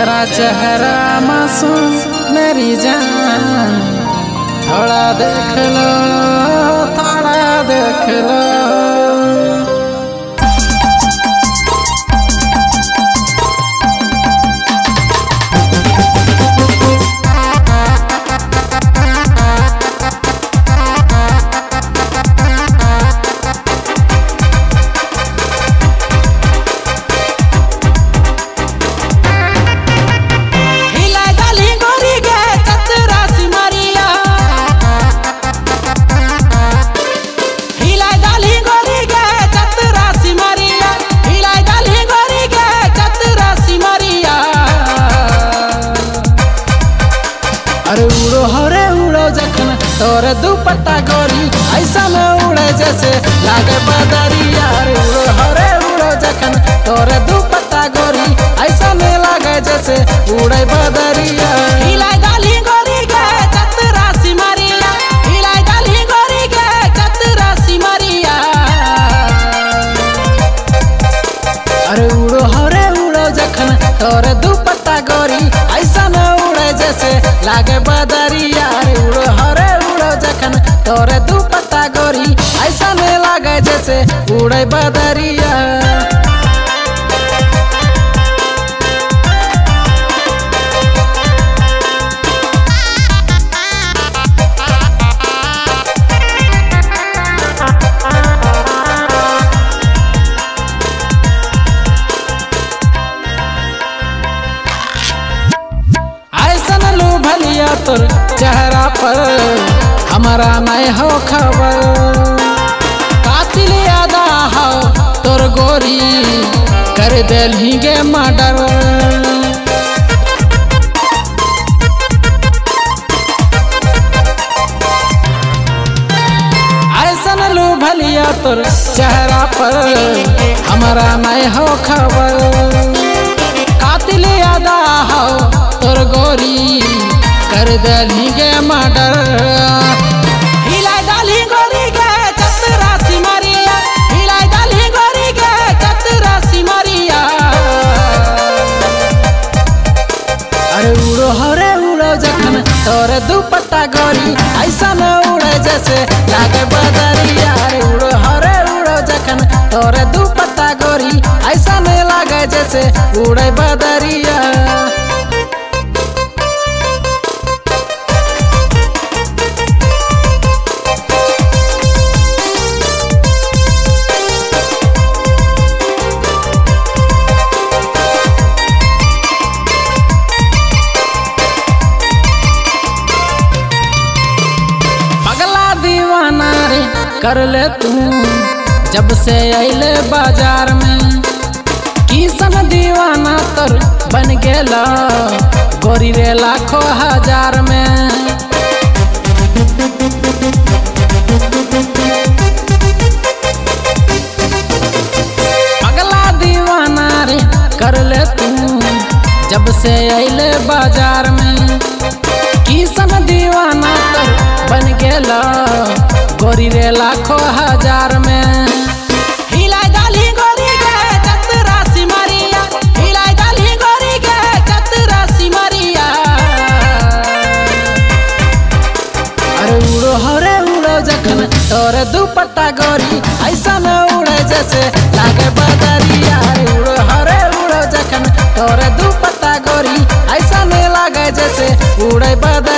तेरा चेहरा मासूम मेरी जान थोड़ा देख लो। तोरे दुपट्टा गोरी ऐसा में उड़े जैसे लागे बदरिया अरे उड़ो हरे उड़ो जखन। तोरे दुपट्टा गोरी ऐसा में लागे जैसे उड़े गोरी चतरा सिमरिया गोरी चतरा सिमरिया अरे उड़ो हरे उड़ो जखन। तोरे दुपट्टा गोरी ऐसा में उड़े जैसे लागे जैसे उड़े बदरिया। तोर चेहरा पर हमारा नहीं हो खबर। कर दिल गे मर्डर ऐसन लू भलिया तोर चेहरा पर, हमारा नहीं हो खबर। कातिल यादा हो तोर गोरी, कर दिली गे मर्डर। अरे उड़ो जखन तोरे दुपट्टा गोरी ऐसा न उड़े जैसे लागे बदरिया। उड़ो दीवाना रे, कर ले तू। जब से अले बाज़ार में किसन दीवाना तर बन गेला। गोरी रे लाखों हज़ार में। पगला दीवाना रे, कर ले तू। जब से अले बाज़ार में किसन दीवाना तर बन गया गोरी रे लाखो हज़ार में। तोर दुपट्टा गोरी। ऐसा न उड़े जैसे लागे बदरिया। उड़ो हरे, उड़ो जखन तोर दुपट्टा गोरी। ऐसा न लागे जैसे उड़े बदर